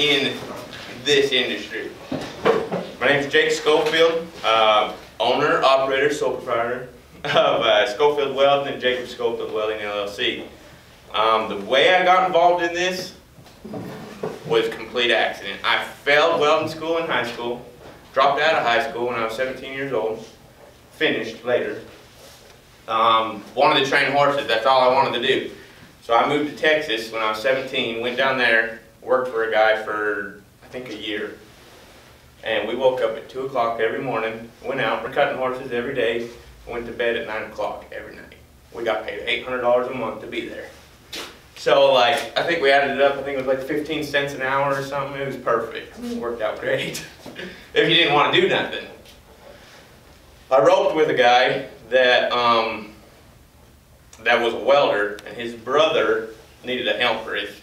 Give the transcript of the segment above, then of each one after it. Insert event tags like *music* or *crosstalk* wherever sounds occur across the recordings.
in this industry. My name is Jake Schofield, uh, owner, operator, sole proprietor of uh, Schofield Welding and Jacob Schofield Welding LLC. Um, the way I got involved in this was complete accident. I failed welding school in high school, dropped out of high school when I was 17 years old, finished later. Um, wanted to train horses, that's all I wanted to do. So I moved to Texas when I was 17, went down there, worked for a guy for, I think, a year. And we woke up at 2 o'clock every morning, went out, we're cutting horses every day, went to bed at 9 o'clock every night. We got paid $800 a month to be there. So like, I think we added it up, I think it was like 15 cents an hour or something, it was perfect. It worked out great. *laughs* if you didn't want to do nothing. I roped with a guy that, um, that was a welder, and his brother needed a helper. His,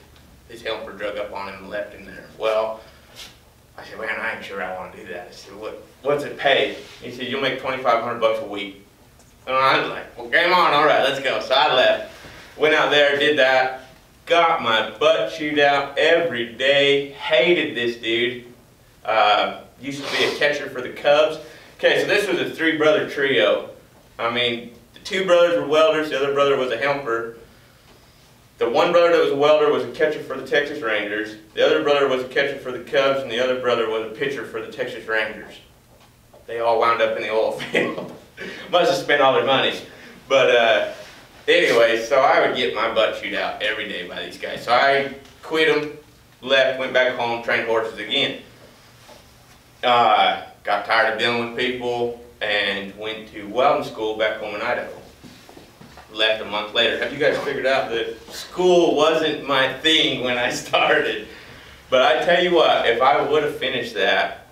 his helper drug up on him and left him there. Well, I said, man, I ain't sure I want to do that. I said, what, what's it pay? He said, you'll make 2,500 bucks a week. And I was like, well, game on, all right, let's go. So I left, went out there, did that, got my butt chewed out every day, hated this dude. Uh, used to be a catcher for the Cubs. Okay, so this was a three-brother trio. I mean, the two brothers were welders, the other brother was a helper. The one brother that was a welder was a catcher for the Texas Rangers. The other brother was a catcher for the Cubs, and the other brother was a pitcher for the Texas Rangers. They all wound up in the oil *laughs* field. Must have spent all their money. But uh, anyway, so I would get my butt chewed out every day by these guys. So I quit them, left, went back home, trained horses again. Uh, got tired of dealing with people and went to welding school back home in Idaho. Left a month later. Have you guys figured out that school wasn't my thing when I *laughs* started? But I tell you what, if I would have finished that,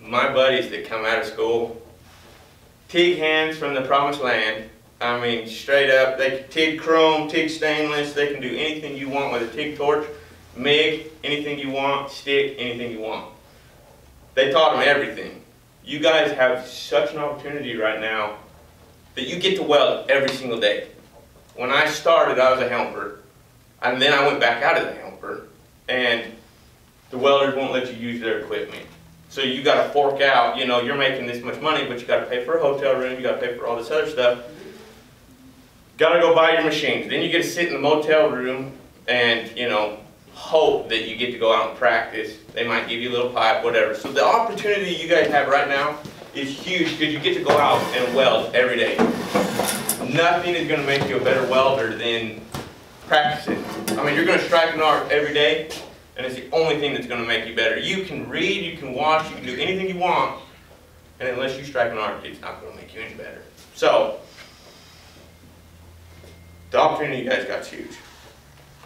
my buddies that come out of school, TIG hands from the promised land, I mean, straight up, they can TIG chrome, TIG stainless, they can do anything you want with a TIG torch, MIG, anything you want, stick, anything you want. They taught them everything. You guys have such an opportunity right now that you get to weld every single day. When I started, I was a helper, and then I went back out as a helper, and the welders won't let you use their equipment. So you got to fork out, you know, you're making this much money, but you got to pay for a hotel room, you got to pay for all this other stuff. Got to go buy your machines. Then you get to sit in the motel room and, you know, hope that you get to go out and practice. They might give you a little pipe, whatever. So the opportunity you guys have right now is huge because you get to go out and weld every day. Nothing is going to make you a better welder than practicing. I mean, you're going to strike an arc every day, and it's the only thing that's going to make you better. You can read, you can watch, you can do anything you want, and unless you strike an arc, it's not going to make you any better. So, the opportunity you guys got is huge.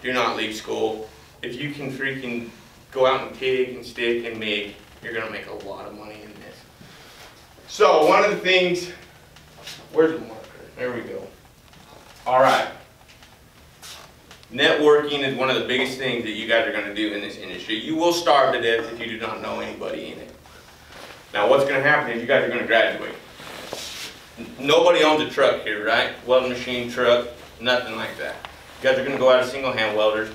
Do not leave school. If you can freaking go out and TIG and stick and make, you're going to make a lot of money in this. So, one of the things, where's the? There we go. All right. Networking is one of the biggest things that you guys are going to do in this industry. You will starve to death if you do not know anybody in it. Now what's going to happen is you guys are going to graduate. Nobody owns a truck here, right? Welding machine, truck, nothing like that. You guys are going to go out as single hand welders.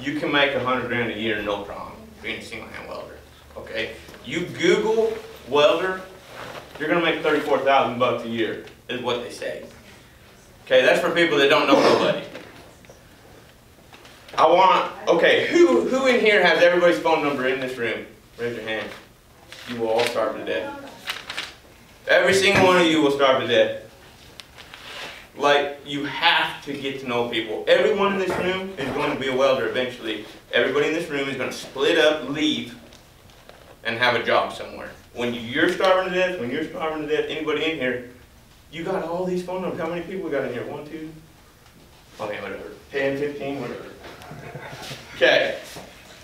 You can make a hundred grand a year, no problem, being a single hand welder. Okay? You Google welder, you're going to make 34,000 bucks a year, is what they say. Okay, that's for people that don't know nobody. I want, okay, who, who in here has everybody's phone number in this room? Raise your hand. You will all starve to death. Every single one of you will starve to death. Like, you have to get to know people. Everyone in this room is going to be a welder eventually. Everybody in this room is going to split up, leave, and have a job somewhere. When you're starving to death, when you're starving to death, anybody in here, you got all these phone numbers. How many people we got in here? One, two? Okay, whatever. 10, 15, whatever. *laughs* Okay.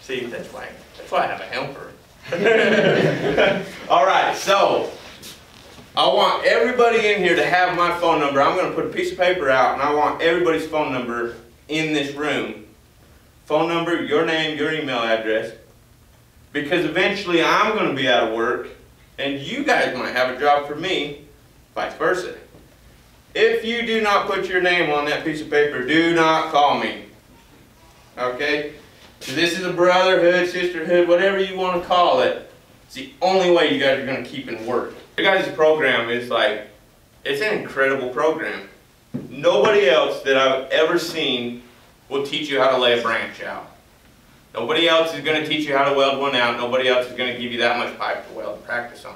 See, that's why, that's why I have a helper. *laughs* All right, so I want everybody in here to have my phone number. I'm going to put a piece of paper out, and I want everybody's phone number in this room. Phone number, your name, your email address. Because eventually I'm going to be out of work, and you guys might have a job for me, vice versa. If you do not put your name on that piece of paper, do not call me. Okay? So This is a brotherhood, sisterhood, whatever you want to call it. It's the only way you guys are going to keep in work. Your guys' program is like, it's an incredible program. Nobody else that I've ever seen will teach you how to lay a branch out. Nobody else is going to teach you how to weld one out. Nobody else is going to give you that much pipe to weld practice on.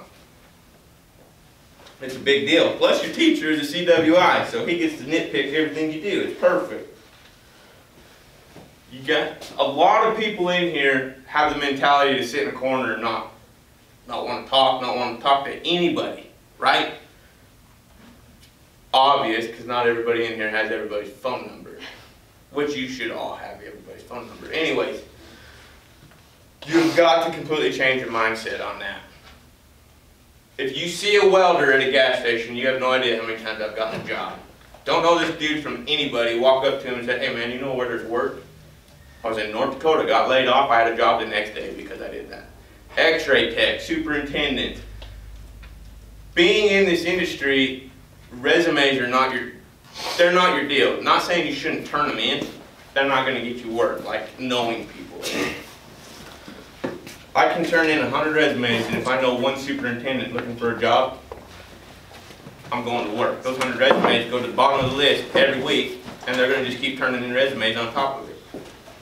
It's a big deal. Plus your teacher is a CWI, so he gets to nitpick everything you do. It's perfect. You got a lot of people in here have the mentality to sit in a corner and not not want to talk, not want to talk to anybody, right? Obvious, because not everybody in here has everybody's phone number, which you should all have everybody's phone number. Anyways, you've got to completely change your mindset on that. If you see a welder at a gas station, you have no idea how many times I've gotten a job. Don't know this dude from anybody, walk up to him and say, hey man, you know where there's work? I was in North Dakota, got laid off, I had a job the next day because I did that. X-ray tech, superintendent. Being in this industry, resumes are not your, they're not your deal. Not saying you shouldn't turn them in, they're not going to get you work, like knowing people. I can turn in 100 resumes, and if I know one superintendent looking for a job, I'm going to work. Those 100 resumes go to the bottom of the list every week, and they're going to just keep turning in resumes on top of it.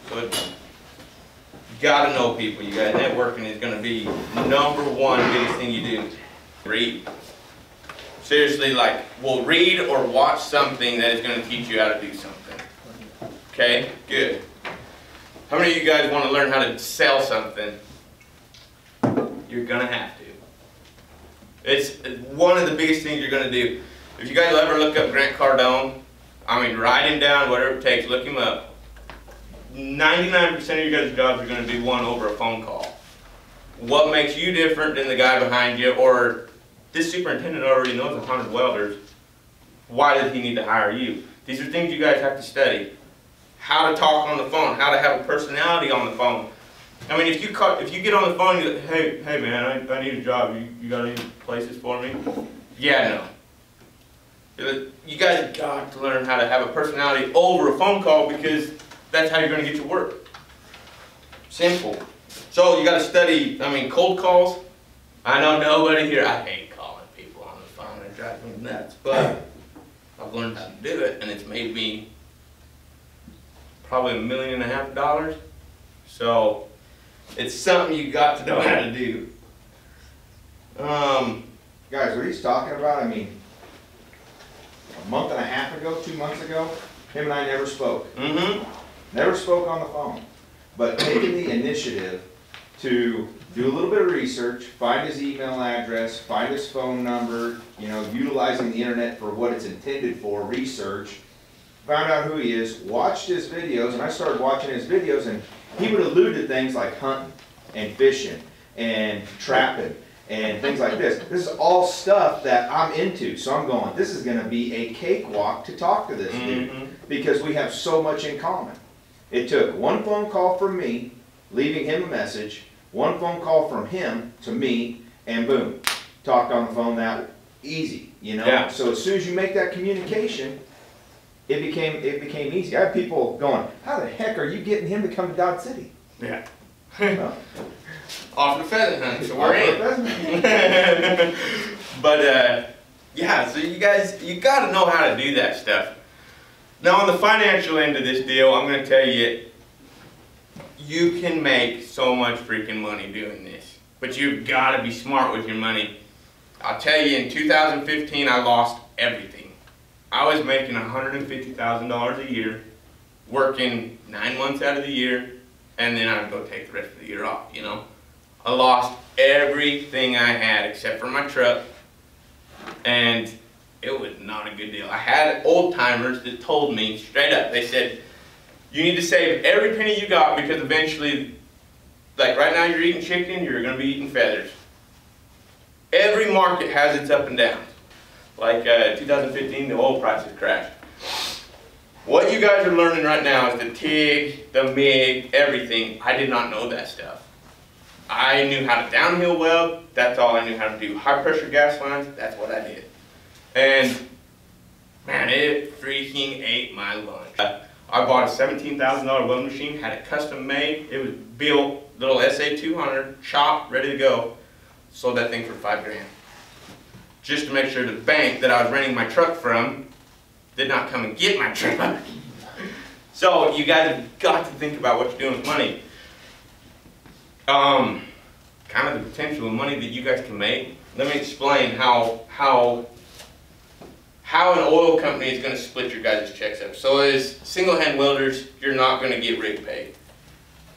So you gotta know people, you guys. Networking is gonna be number one biggest thing you do. Read. Seriously, like, well, read or watch something that is gonna teach you how to do something. Okay, good. How many of you guys want to learn how to sell something? You're gonna have to. It's one of the biggest things you're gonna do. If you guys ever look up Grant Cardone, I mean, write him down, whatever it takes, look him up 99% of your guys' jobs are going to be won over a phone call. What makes you different than the guy behind you, or this superintendent already knows 100 welders, why does he need to hire you? These are things you guys have to study. How to talk on the phone, how to have a personality on the phone. I mean, if you call, if you get on the phone, you hey, hey man, I, I need a job. You, you got any places for me? Yeah, no. You guys got to learn how to have a personality over a phone call because that's how you're going to get your work. Simple. So you got to study, I mean, cold calls. I know nobody here, I hate calling people on the phone. It drives me nuts. But I've learned how to do it, and it's made me probably a million and a half dollars. So it's something you got to know how to do. Um, Guys, what he's talking about, I mean, a month and a half ago, two months ago, him and I never spoke. mm-hmm. Never spoke on the phone, but taking the initiative to do a little bit of research, find his email address, find his phone number, you know, utilizing the internet for what it's intended for, research, found out who he is, watched his videos, and I started watching his videos, and he would allude to things like hunting and fishing and trapping and things like this. This is all stuff that I'm into, so I'm going, this is gonna be a cakewalk to talk to this dude, Mhm. because we have so much in common. It took one phone call from me, leaving him a message, one phone call from him to me, and boom, talked on the phone that easy, you know? Yeah. So as soon as you make that communication, it became, it became easy. I have people going, how the heck are you getting him to come to Dodge City? Yeah. Well, *laughs* Off the pheasant hunt, so we're in. *laughs* But uh, yeah, so you guys, you got to know how to do that stuff. Now on the financial end of this deal, I'm going to tell you, you can make so much freaking money doing this, but you've got to be smart with your money. I'll tell you, in 2015, I lost everything. I was making $150,000 a year, working nine months out of the year, and then I'd go take the rest of the year off, you know? I lost everything I had except for my truck, and it was not a good deal. I had old timers that told me straight up, they said, you need to save every penny you got because eventually, like right now you're eating chicken, you're gonna be eating feathers. Every market has its up and downs. Like uh, 2015, the oil prices crashed. What you guys are learning right now is the TIG, the MIG, everything. I did not know that stuff. I knew how to downhill weld, that's all I knew how to do. High pressure gas lines, that's what I did. And man, it freaking ate my lunch. I bought a seventeen thousand dollar welding machine, had it custom made, it was built, little SA two hundred, shop, ready to go. Sold that thing for five grand. Just to make sure the bank that I was renting my truck from did not come and get my *laughs* truck. So you guys have got to think about what you're doing with money. Um, kind of the potential of money that you guys can make. Let me explain how how how an oil company is going to split your guys' checks up. So as single hand welders, you're not going to get rig pay.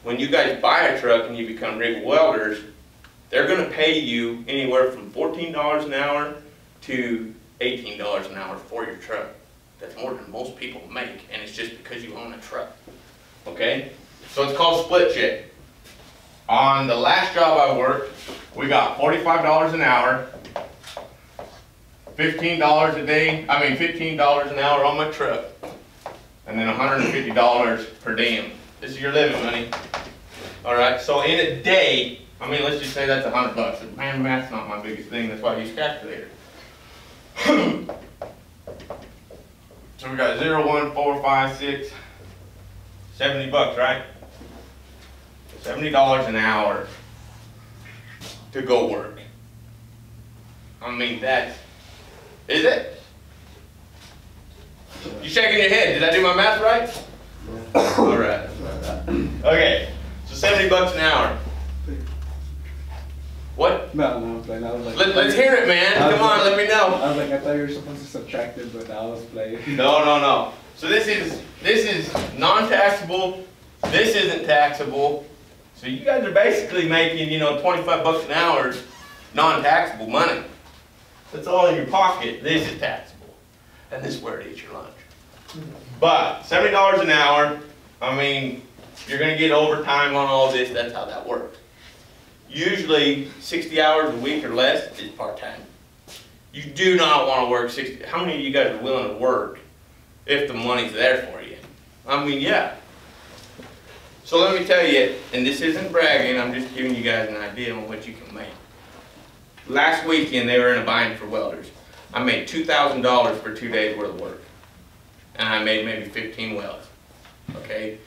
When you guys buy a truck and you become rig welders, they're going to pay you anywhere from $14 an hour to $18 an hour for your truck. That's more than most people make, and it's just because you own a truck. Okay? So it's called split check. On the last job I worked, we got $45 an hour, $15 a day, I mean $15 an hour on my truck, and then $150 per diem. This is your living money. All right, so in a day, I mean, let's just say that's a hundred bucks. Man, math's not my biggest thing. That's why I use calculator. *clears throat* so we got zero, one, four, five, six, seventy bucks, right? Seventy dollars an hour to go work. I mean, that's is it? You shaking your head? Did I do my math right? All right. Okay, so seventy bucks an hour. What? No, no, I was playing. I was like, Let, let's hear it, man. Come on, let me know. I was like, I thought you were supposed to subtract it, but I was playing. *laughs* No, no, no. So this is this is non-taxable. This isn't taxable. So you guys are basically making, you know, 25 bucks an hour non-taxable money. That's all in your pocket. This is taxable. And this is where it eats your lunch. But $70 an hour, I mean, you're gonna get overtime on all this, that's how that works. Usually 60 hours a week or less is part-time. You do not wanna work 60, how many of you guys are willing to work if the money's there for you? I mean, yeah. So let me tell you, and this isn't bragging, I'm just giving you guys an idea on what you can make. Last weekend, they were in a bind for welders. I made $2,000 for two days worth of work. And I made maybe 15 welds, okay?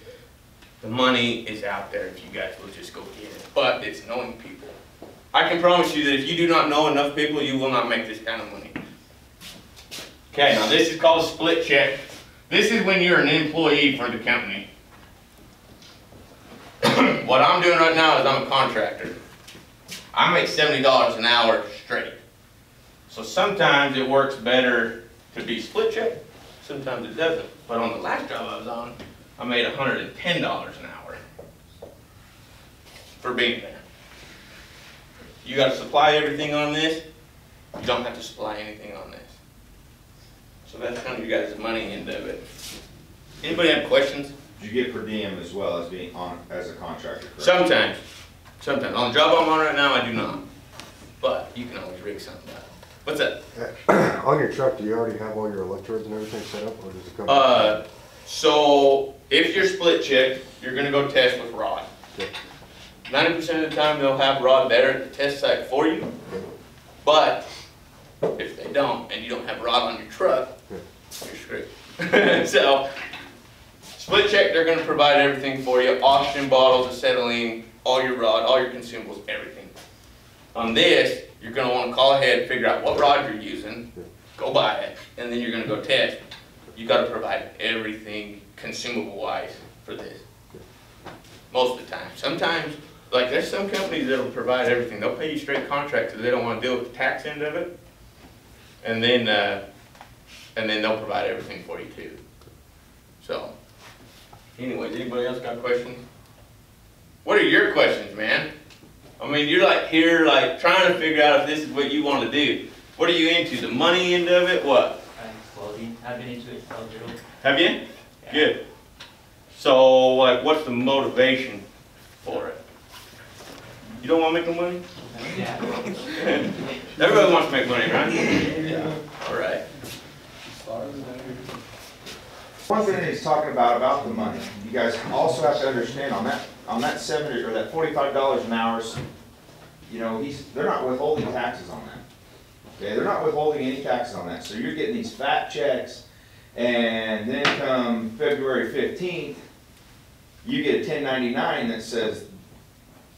The money is out there if you guys will just go get it, but it's knowing people. I can promise you that if you do not know enough people, you will not make this kind of money. Okay, now this is called a split check. This is when you're an employee for the company. *clears throat* what I'm doing right now is I'm a contractor. I make seventy dollars an hour straight. So sometimes it works better to be split check, sometimes it doesn't. But on the last job I was on, I made hundred and ten dollars an hour for being there. You gotta supply everything on this, you don't have to supply anything on this. So that's kind of you guys' money end of it. Anybody have questions? Do you get per diem as well as being on, as a contractor, correct? Sometimes, sometimes. On the job I'm on right now, I do not. But you can always rig something up. What's that? *coughs* On your truck, do you already have all your electrodes and everything set up, or does it come? Uh, so if you're split checked, you're gonna go test with rod. Ninety percent of the time, they'll have rod there at the test site for you. But if they don't, and you don't have rod on your truck, you're screwed. *laughs* So, split check, they're gonna provide everything for you, oxygen bottles, acetylene, all your rod, all your consumables, everything. On this, you're gonna wanna call ahead, figure out what rod you're using, go buy it, and then you're gonna go test. You gotta provide everything consumable wise for this. Most of the time. Sometimes, like, there's some companies that'll provide everything. They'll pay you straight contract because they don't wanna deal with the tax end of it. And then, uh, and then they'll provide everything for you too. So, anyways, anybody else got questions? What are your questions, man? I mean, you're like here, like trying to figure out if this is what you want to do. What are you into? The money end of it? What? I'm slowly, I've been into it a little. Have you? Good. So, like, what's the motivation for it? You don't want to make no money? Yeah. *laughs* Everybody wants to make money, right? Yeah. All right. One thing he's talking about, about the money, you guys also have to understand on that, on that seventy, or that forty-five dollars an hour, you know, he's, they're not withholding taxes on that. Okay, they're not withholding any taxes on that, so you're getting these fat checks, And then come February fifteenth, you get a ten ninety-nine that says,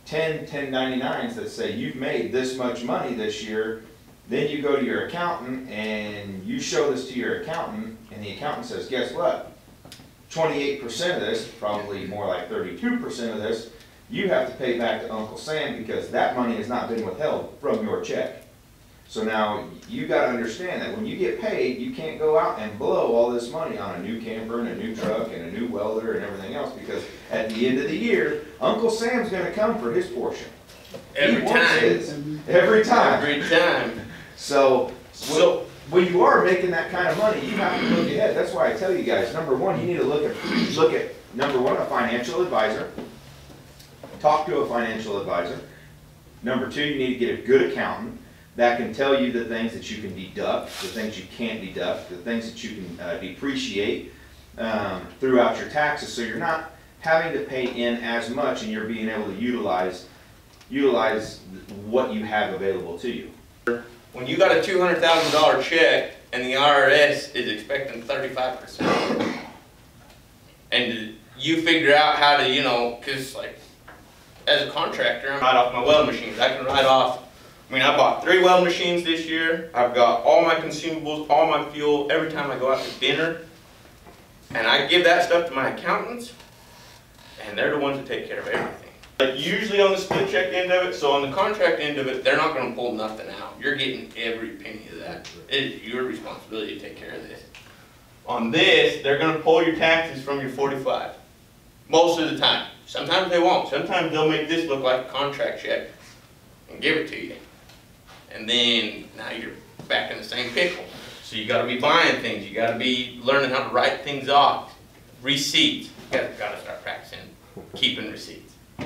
10 1099s that say you've made this much money this year. Then you go to your accountant and you show this to your accountant, and the accountant says, guess what? Twenty-eight percent of this, probably more like thirty-two percent of this, you have to pay back to Uncle Sam because that money has not been withheld from your check. So now, you gotta understand that when you get paid, you can't go out and blow all this money on a new camper and a new truck and a new welder and everything else, because at the end of the year, Uncle Sam's gonna come for his portion. Every time, his, Every time. every time. So, So, when you are making that kind of money, you have to look ahead. That's why I tell you guys, number one, you need to look at, look at, number one, a financial advisor. Talk to a financial advisor. Number two, you need to get a good accountant that can tell you the things that you can deduct, the things you can't deduct, the things that you can uh, depreciate um, throughout your taxes, so you're not having to pay in as much and you're being able to utilize, utilize what you have available to you. when you got a two hundred thousand dollar check and the IRS is expecting thirty-five percent, and you figure out how to, you know, cause like, as a contractor, I'm right off my weld machines, I can write off, I mean, I bought three weld machines this year, I've got all my consumables, all my fuel, every time I go out to dinner, and I give that stuff to my accountants, and they're the ones that take care of everything. But usually on the split check end of it, so on the contract end of it, they're not gonna pull nothing out. You're getting every penny of that. It's your responsibility to take care of this. On this, they're gonna pull your taxes from your forty-five. Most of the time. Sometimes they won't. Sometimes they'll make this look like a contract check and give it to you. And then, now you're back in the same pickle. So you gotta be buying things, you gotta be learning how to write things off. Receipts, you gotta, gotta start practicing keeping receipts. I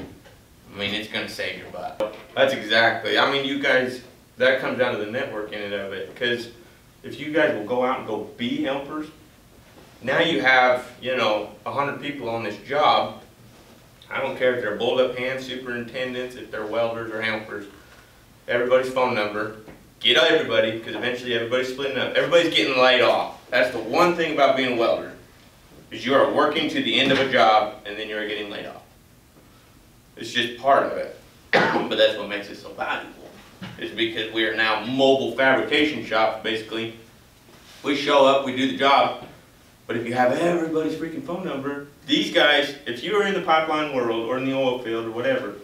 mean, it's gonna save your butt. That's exactly, I mean, you guys, that comes down to the networking of it, because if you guys will go out and go be helpers, now you have, you know, a hundred people on this job. I don't care if they're bullet up hand superintendents, if they're welders or helpers, everybody's phone number, get everybody, because eventually everybody's splitting up, everybody's getting laid off. That's the one thing about being a welder, is you are working to the end of a job and then you're getting laid off. It's just part of it, but that's what makes it so valuable. Is because we are now mobile fabrication shops, basically. We show up, we do the job, but if you have everybody's freaking phone number, these guys, if you are in the pipeline world or in the oil field or whatever,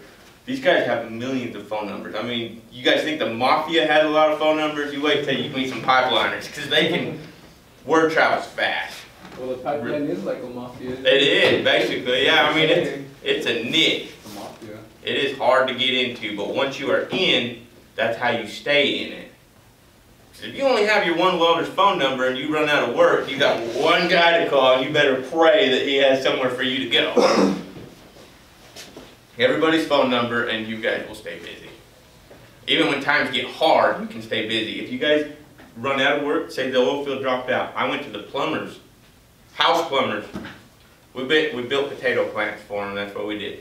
these guys have millions of phone numbers. I mean, you guys think the mafia has a lot of phone numbers? You wait till you meet some pipeliners, because they can, word travels fast. Well, the pipeline is like a mafia. It is, basically, yeah, I mean, it's, it's a niche. A mafia. It is hard to get into, but once you are in, that's how you stay in it. if you only have your one welder's phone number and you run out of work, you got one guy to call, and you better pray that he has somewhere for you to go. *coughs* Everybody's phone number and you guys will stay busy. Even when times get hard, you can stay busy. If you guys run out of work, say the oil field dropped out, I went to the plumbers, house plumbers. We built, we built potato plants for them, that's what we did.